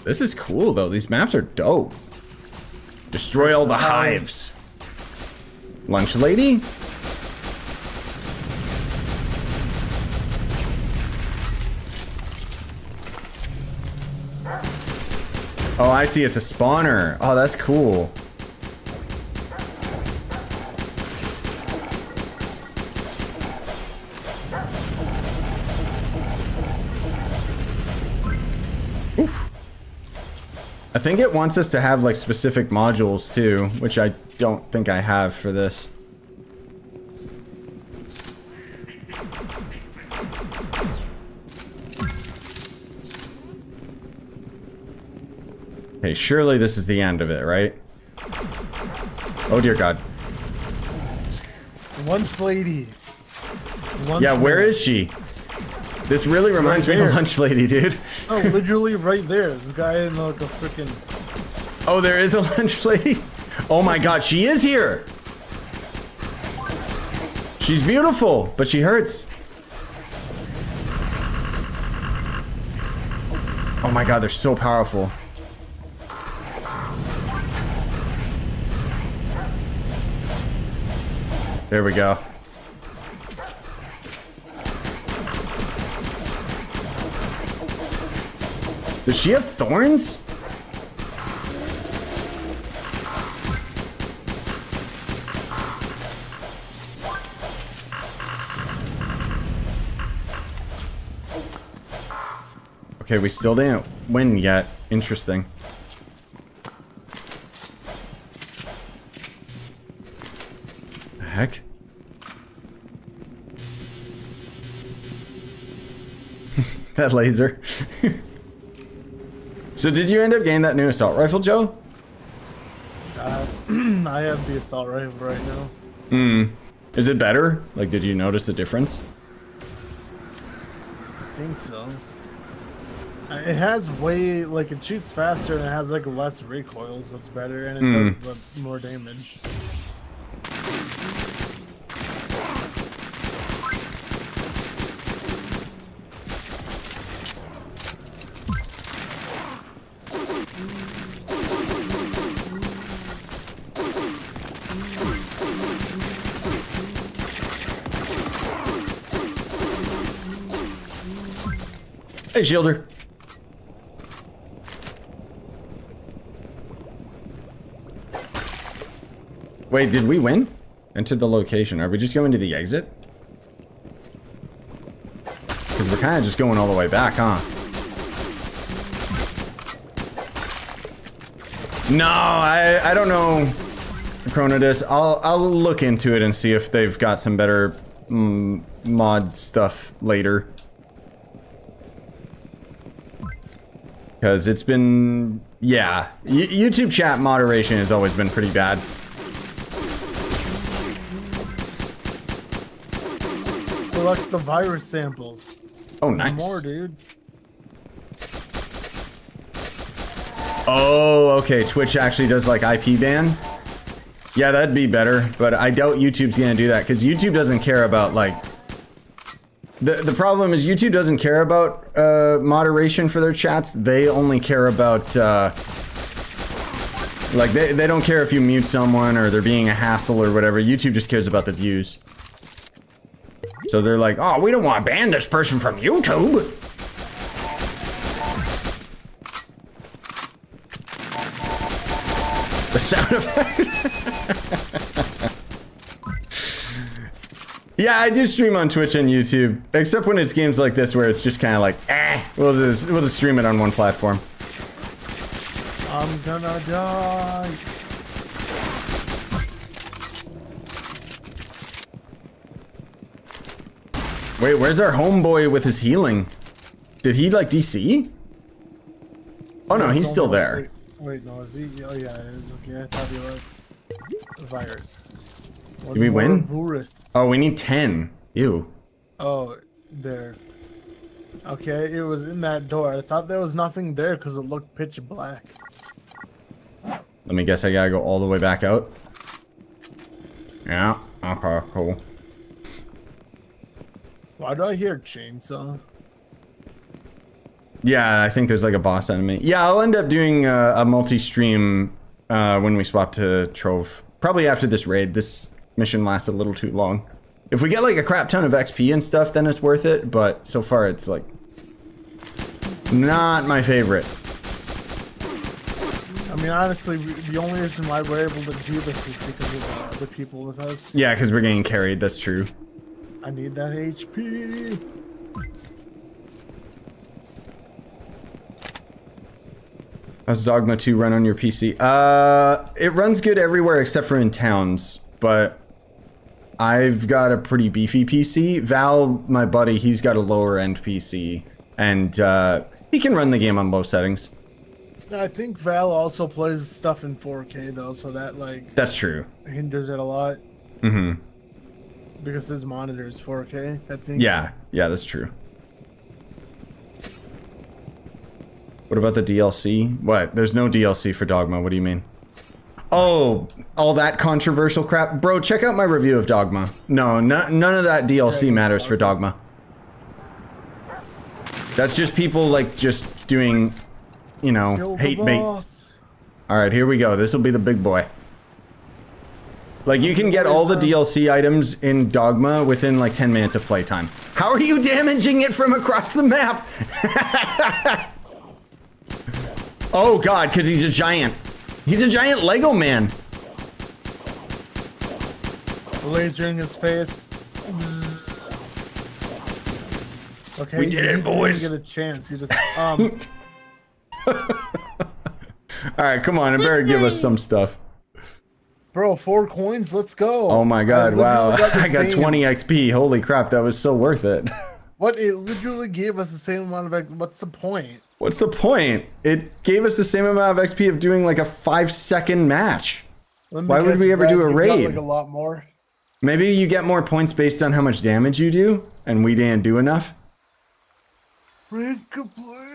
This is cool though. These maps are dope. Destroy all the hives. Lunch lady? Oh, I see. It's a spawner. Oh, that's cool. Oof. I think it wants us to have like specific modules too, which I don't think I have for this. Surely this is the end of it, right? Oh dear god. Lunch lady. Lunch Yeah, where lady. is she? This really reminds right me of. Lunch Lady, dude. Oh, literally right there. This guy in like a freaking. Oh, there is a Lunch Lady? Oh my god, she is here! She's beautiful, but she hurts. Oh my god, they're so powerful. There we go. Does she have thorns? Okay, we still didn't win yet. Interesting. Heck? that laser. so did you end up getting that new assault rifle, Joe? Uh, I have the assault rifle right now. Hmm. Is it better? Like, did you notice a difference? I think so. Uh, It has way like it shoots faster and it has like less recoil, so it's better and it Hmm. does the more damage. Hey, Shielder. Wait, did we win? Enter the location. Are we just going to the exit? Because we're kind of just going all the way back, huh? No, I I don't know, Chronodus. I'll I'll look into it and see if they've got some better mm, mod stuff later. Because it's been, yeah, Y- YouTube chat moderation has always been pretty bad. Collect the virus samples. Oh, nice. More, dude. Oh, okay. Twitch actually does like IP ban. Yeah, that'd be better, but I doubt YouTube's gonna do that because YouTube doesn't care about like. The the problem is YouTube doesn't care about uh, moderation for their chats. They only care about uh, like they they don't care if you mute someone or they're being a hassle or whatever. YouTube just cares about the views. So they're like, oh, we don't want to ban this person from YouTube. The sound effect. yeah, I do stream on Twitch and YouTube, except when it's games like this where it's just kind of like, eh, we'll just we'll just stream it on one platform. I'm gonna die. Wait, where's our homeboy with his healing? Did he like DC? Oh no, he's still there. Wait, no, is he? Oh yeah, it is. Okay, I thought he was virus. One Did we win? Virus. Oh, we need ten. Ew. Oh, there. Okay, it was in that door. I thought there was nothing there because it looked pitch black. Let me guess I gotta go all the way back out. Yeah, okay, cool. Why do I hear chainsaw? Yeah, I think there's like a boss enemy. Yeah, I'll end up doing uh, a multi-stream uh, when we swap to Trove. Probably after this raid. This mission lasts a little too long. If we get like a crap ton of XP and stuff, then it's worth it. But so far, it's like not my favorite. I mean, honestly, the only reason why we're able to do this is because of the other people with us. Yeah, because we're getting carried. That's true. I need that HP. How's Dogma 2 run on your PC? Uh, it runs good everywhere except for in towns, but I've got a pretty beefy PC. Val, my buddy, he's got a lower end PC, and uh, he can run the game on low settings. I think Val also plays stuff in 4K though, so that like That's true. hinders it a lot Mm-hmm. Because his monitor is 4K. I think. Yeah, yeah, that's true. What about the DLC? What? There's no DLC for Dogma. What do you mean? Oh, all that controversial crap, bro. Check out my review of Dogma. No, no none of that DLC matters for Dogma. That's just people like just doing, you know, hate bait. All right, here we go. This will be the big boy. Like you can get all the DLC items in Dogma within like 10 minutes of playtime. How are you damaging it from across the map? oh god, cuz he's a giant. He's a giant Lego man. The laser in his face. Okay, We did it, didn't boys. Get a chance. You just um. All right, come on. and better give us some stuff. Bro, four coins. Let's go. Oh my god, I wow. I got same- 20 XP. Holy crap, that was so worth it. What? It literally gave us the same amount of. What's the point? What's the point? It gave us the same amount of XP of doing like a 5 second match. Why would we ever Brad, do a raid? Like a lot more. Maybe you get more points based on how much damage you do, and we didn't do enough. Raid complete.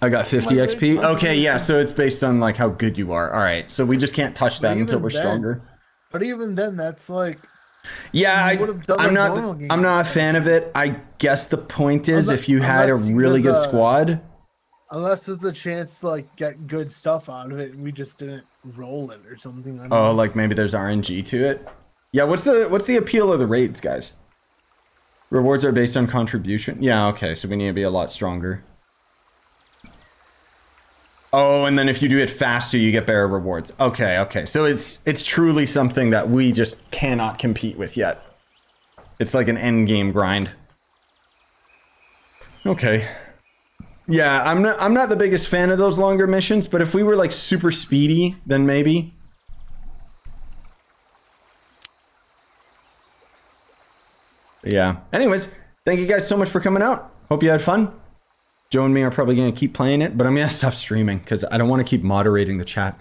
I got 50 My XP. Okay, yeah, so it's based on like how good you are. All right, so we just can't touch that until we're then- stronger. But even then, that's like Yeah, i would have done i'm a not. game I'm not a fan of it. I guess the point is, Unless- if you had a really good a- squad, unless there's a chance to like get good stuff out of it, and we just didn't roll it or something. I oh, know. like maybe there's RNG to it. Yeah, what's the what's the appeal of the raids, guys? Rewards are based on contribution. Yeah, okay, so we need to be a lot stronger. Oh, and then if you do it faster, you get better rewards. Okay, okay. So it's it's truly something that we just cannot compete with yet. It's like an end game grind. Okay. Yeah, I'm not I'm not the biggest fan of those longer missions, but if we were like super speedy, then maybe. Yeah. Anyways, thank you guys so much for coming out. Hope you had fun. Joe and me are probably going to keep playing it, but I'm going to stop streaming because I don't want to keep moderating the chat.